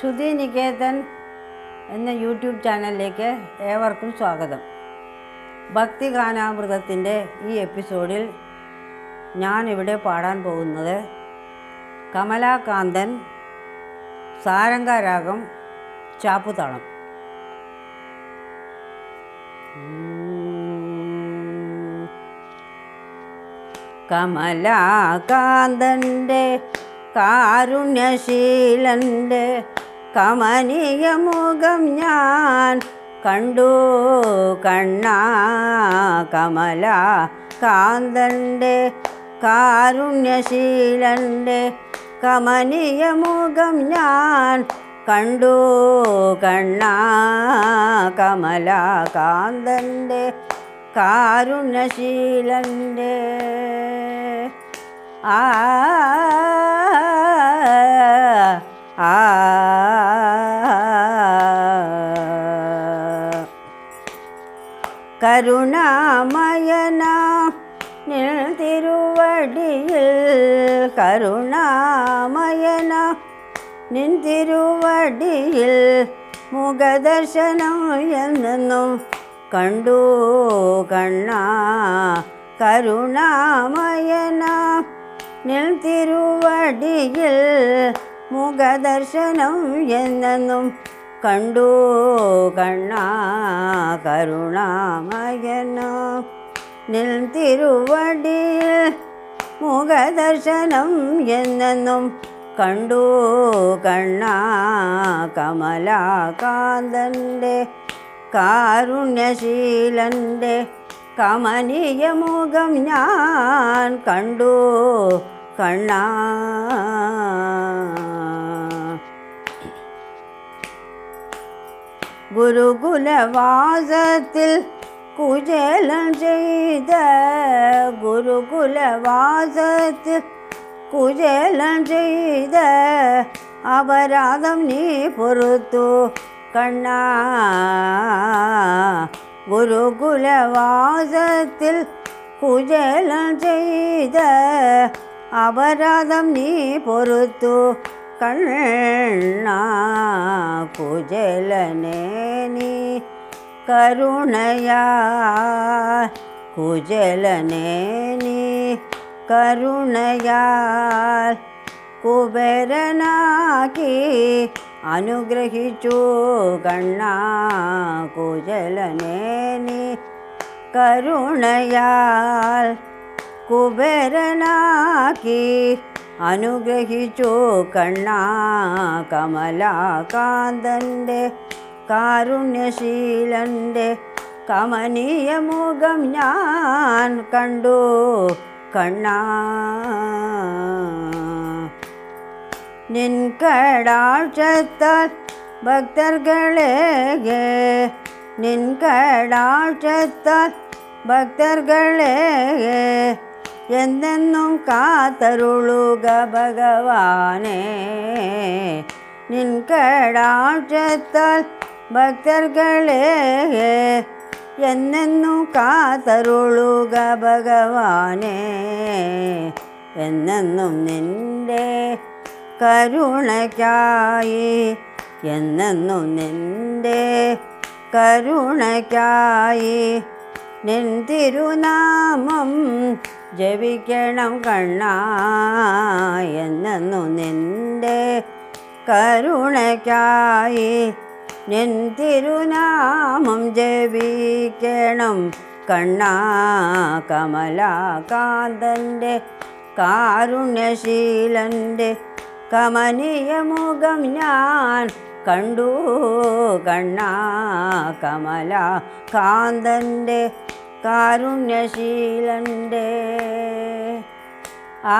ശ്രുതി നികേതൻ എന്ന യൂട്യൂബ് ചാനലിലേക്ക് ഏവർക്കും സ്വാഗതം. ഭക്തി ഗാനാമൃതത്തിന്റെ ഈ എപ്പിസോഡിൽ ഞാൻ ഇവിടെ പാടാൻ പോകുന്നത് കമലാകാന്തൻ സാരംഗരാഗം ചാപ്പുതാളം. കമലാകാന്തന്റെ കാരുണ്യശീലന്റെ കമനീയ മുഖം ഞാൻ കണ്ടു. കണ്ണാ കമല കാന്തന്റെ കാരുണ്യശീലന്റെ കമനീയ മുഖം ഞാൻ കണ്ടു. കണ്ണാ കമല കാന്തന്റെ കാരുണ്യശീലന്റെ ആ കരുണാമയന. നിൽ തിരുവടിയിൽ കരുണാമയന. നിൻ തിരുവടിയിൽ മുഖദർശനം എന്നെന്നും കണ്ടു കണ്ണ. കരുണാമയന. നിൽ തിരുവടിയിൽ മുഖദർശനം എന്നെന്നും കണ്ടു കണ്ണാ കരുണാമയന. നിൽ തിരുവടിയിൽ മുഖദർശനം എന്നെന്നും കണ്ടു കണ്ണ കമലാകാന്തന്റെ കാരുണ്യശീലന്റെ കമനീയ മുഖം ഞാൻ കണ്ടു കണ്ണാ. குருகுலவாசத்தில் குஜலம் செய்த குருகுலவாசத்தில் குஜலம் செய்த அபராதம் நீ பொறுத்து கண்ணா குருகுலவாசத்தில் குஜலம் செய்த அபராதம் நீ பொறுத்து कण्णा कुजलनेनि करुणया कुजलनेनि करुणया कुबेरना अनुग्रहिचो अनुग्रहिचु कुजलनेनि कुजलने करुणया कुबेरनाकी അനുഗ്രഹിച്ചു കണ്ണാ കമലാകാന്തൻ്റെ കാരുണ്യശീലൻ്റെ കമനീയ മുഖം ഞാൻ കണ്ടു കണ്ണാ നിൻ കടാക്ഷത്താൽ ഭക്തർകളെ നിൻ കടാക്ഷത്താൽ ഭക്തർകളെ എന്നെന്നും കാത്തരുളുക ഭഗവാനെ. നിൻ കടാക്ഷത്താൽ ഭക്തർകളെ എന്നെന്നും കാത്തരുളുക ഭഗവാനെ. എന്നെന്നും നിന്റെ കരുണയ്ക്കായി എന്നെന്നും നിന്റെ കരുണയ്ക്കായി നിൻ തിരുനാമം ജപിക്കണം കണ്ണ എന്നു നിന്റെ കരുണയ്ക്കായി. നിൻ തിരുനാമം ജപിക്കണം കണ്ണാ കമലാകാന്തന്റെ കാരുണ്യശീലന്റെ കമനീയ മുഖം ഞാൻ കണ്ടു കണ്ണാ കമല കാന്തന്റെ കാരുണ്യശീലന്റെ ആ